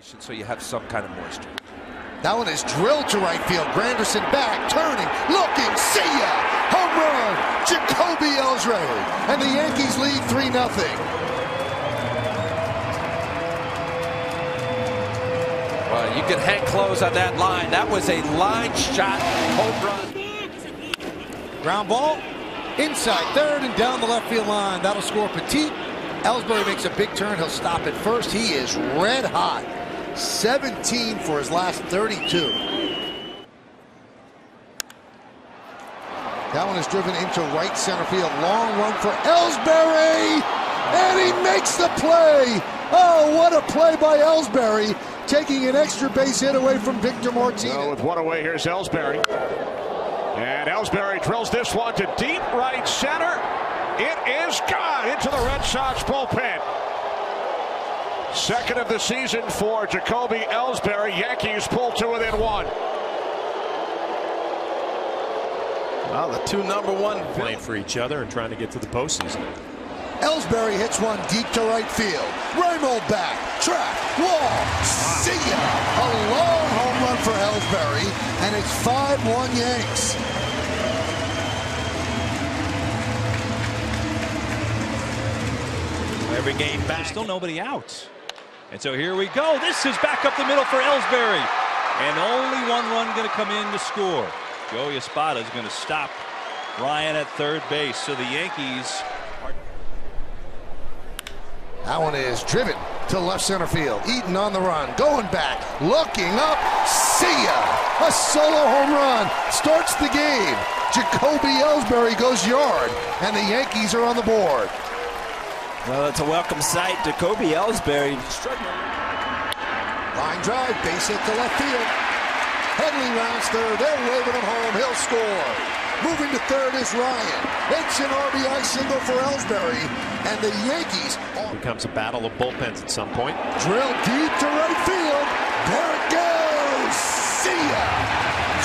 So you have some kind of moisture. That one is drilled to right field. Granderson back, turning, looking, see ya! Home run! Jacoby Ellsbury. And the Yankees lead 3 0. Well, you can hang close on that line. That was a line shot home run. Ground ball, inside third and down the left field line. That'll score Petit. Ellsbury makes a big turn. He'll stop at first. He is red hot. 17 for his last 32. That one is driven into right center field. Long run for Ellsbury. And he makes the play. Oh, what a play by Ellsbury. Taking an extra base hit away from Victor Martinez. With one away, here's Ellsbury. And Ellsbury drills this one to deep right center. It is gone into the Red Sox bullpen. Second of the season for Jacoby Ellsbury. Yankees pull to within one. Well, the two number one playing for each other and trying to get to the postseason. Ellsbury hits one deep to right field. Reimold back, track, wall, see ya! A long home run for Ellsbury, and it's 5-1 Yanks. Every game back. There's still nobody out. And so here we go. This is back up the middle for Ellsbury. And only one run going to come in to score. Joey Espada is going to stop Ryan at third base. So the Yankees are. That one is driven to left center field. Eaton on the run, going back, looking up. See ya! A solo home run starts the game. Jacoby Ellsbury goes yard, and the Yankees are on the board. Well, it's a welcome sight. Jacoby Ellsbury. Line drive, base hit to left field. Headley rounds third. They're waving him home. He'll score. Moving to third is Ryan. It's an RBI single for Ellsbury. And the Yankees becomes a battle of bullpens at some point. Drill deep to right field. There it goes. See ya.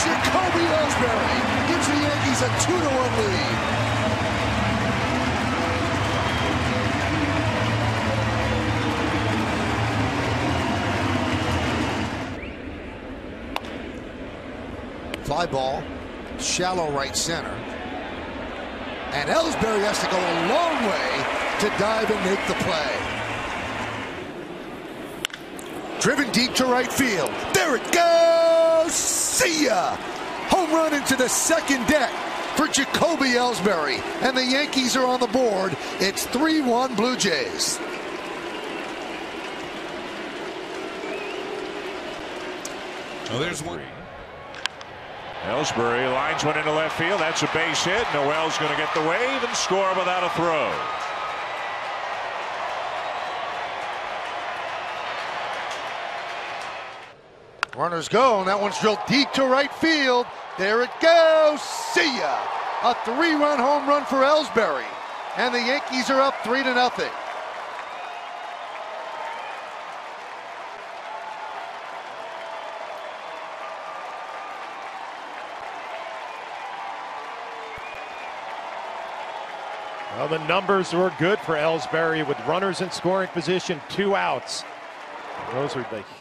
Jacoby Ellsbury gives the Yankees a 2 to 1 lead. Fly ball, shallow right center. And Ellsbury has to go a long way to dive and make the play. Driven deep to right field. There it goes! See ya! Home run into the second deck for Jacoby Ellsbury. And the Yankees are on the board. It's 3-1 Blue Jays. Oh, there's one. Ellsbury lines one into left field. That's a base hit. Noel's going to get the wave and score without a throw. Runners go, and that one's drilled deep to right field. There it goes. See ya. A three-run home run for Ellsbury. And the Yankees are up three to nothing. Well, the numbers were good for Ellsbury with runners in scoring position, two outs. Those are the